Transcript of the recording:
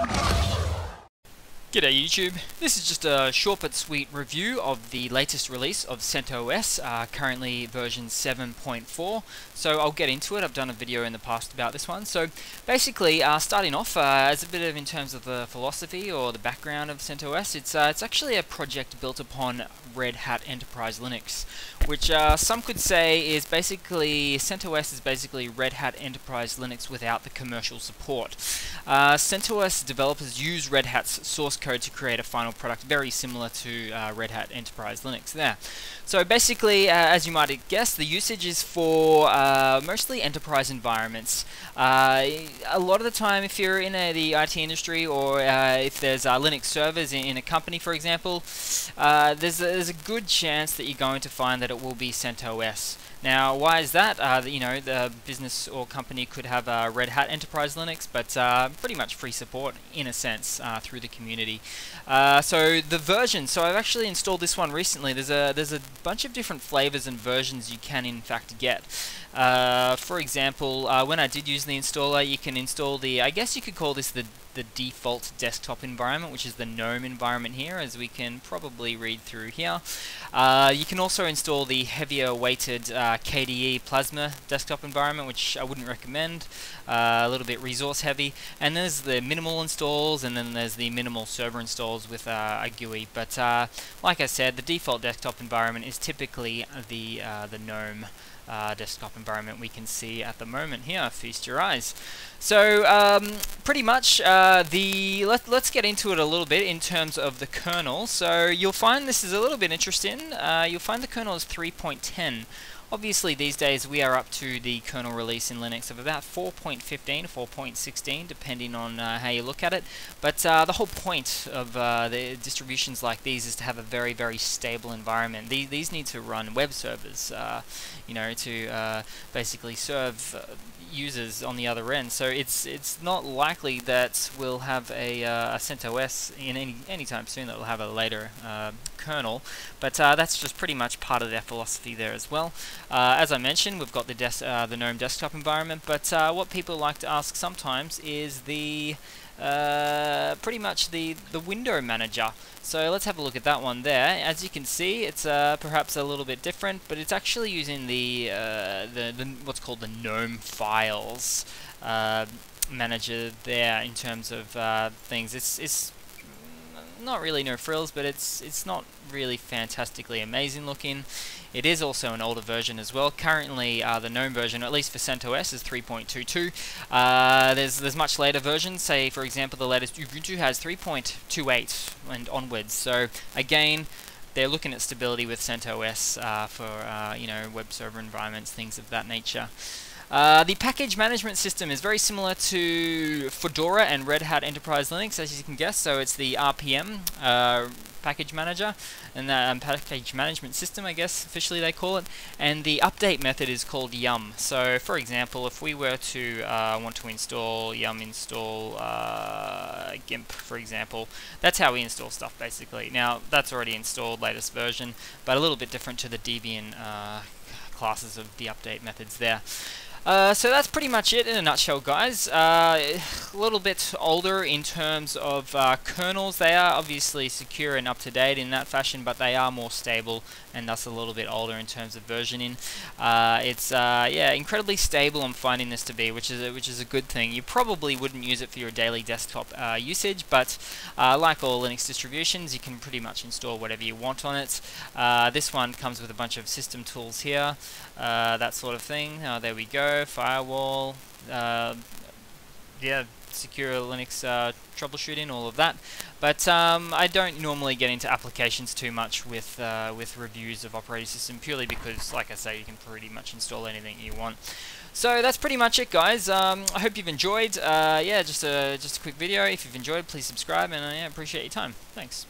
Woo! G'day YouTube, this is just a short but sweet review of the latest release of CentOS, uh, currently version 7.4, so I'll get into it, I've done a video in the past about this one. So basically, uh, starting off, uh, as a bit of in terms of the philosophy or the background of CentOS, it's, uh, it's actually a project built upon Red Hat Enterprise Linux, which uh, some could say is basically, CentOS is basically Red Hat Enterprise Linux without the commercial support. Uh, CentOS developers use Red Hat's source code to create a final product very similar to uh, Red Hat Enterprise Linux there. So basically, uh, as you might guess, the usage is for uh, mostly enterprise environments. Uh, a lot of the time, if you're in a, the IT industry or uh, if there's uh, Linux servers in, in, a company, for example, there's, a, there's a good chance that you're going to find that it will be CentOS. Now, why is that? Uh, you know, the business or company could have uh, Red Hat Enterprise Linux, but uh, pretty much free support in a sense uh, through the community. Uh, so the version. So I've actually installed this one recently. There's a there's a bunch of different flavors and versions you can in fact get. Uh, for example, when I did use the installer, you can install the. I guess you could call this the the default desktop environment, which is the GNOME environment here, as we can probably read through here. Uh, you can also install the heavier weighted uh, KDE Plasma desktop environment, which I wouldn't recommend, uh, a little bit resource heavy. And there's the minimal installs, and then there's the minimal server installs with uh, a GUI. But uh, like I said, the default desktop environment is typically the, uh, the GNOME desktop environment we can see at the moment here. Feast your eyes. So um, pretty much uh, the let, let's get into it a little bit in terms of the kernel. So you'll find this is a little bit interesting. Uh, you'll find the kernel is 3.10 Obviously these days we are up to the kernel release in Linux of about 4.15, 4.16 depending on uh, how you look at it but uh, the whole point of uh, the distributions like these is to have a very very stable environment. These, these need to run web servers uh, you know to uh, basically serve uh, users on the other end. So it's it's not likely that we'll have a, uh, a CentOS in any anytime soon that will have a later uh, kernel, but uh, that's just pretty much part of their philosophy there as well. Uh, as I mentioned, we've got the, uh, the GNOME desktop environment, but uh, what people like to ask sometimes is the uh, pretty much the, the window manager. So let's have a look at that one there. As you can see, it's uh, perhaps a little bit different, but it's actually using the, uh, the, the, what's called the GNOME files manager there in terms of things. It's, it's not really no frills, but it's it's not really fantastically amazing looking. It is also an older version as well. Currently, uh, the GNOME version, at least for CentOS, is 3.22. Uh, there's there's much later versions. Say, for example, the latest Ubuntu has 3.28 and onwards. So again, they're looking at stability with CentOS uh, for uh, you know web server environments, things of that nature. Uh, the package management system is very similar to Fedora and Red Hat Enterprise Linux, as you can guess. So it's the RPM uh, package manager and the um, package management system, I guess officially they call it. And the update method is called yum. So, for example, if we were to uh, want to install yum install uh, GIMP, for example, that's how we install stuff basically. Now, that's already installed, latest version, but a little bit different to the Debian uh, classes of the update methods there. Uh, so that's pretty much it in a nutshell, guys. Uh, a little bit older in terms of uh, kernels. They are obviously secure and up-to-date in that fashion, but they are more stable and thus a little bit older in terms of versioning. Uh, it's uh, yeah, incredibly stable. I'm finding this to be, which is a, which is a good thing. You probably wouldn't use it for your daily desktop usage, but like all Linux distributions, you can pretty much install whatever you want on it. this one comes with a bunch of system tools here, that sort of thing. there we go firewall, uh, yeah, secure Linux uh, troubleshooting, all of that. But um, I don't normally get into applications too much with uh, with reviews of operating system purely because, like I say, you can pretty much install anything you want. So that's pretty much it, guys. Um, I hope you've enjoyed. Uh, yeah, just a just a quick video. If you've enjoyed, please subscribe, and I uh, yeah, appreciate your time. Thanks.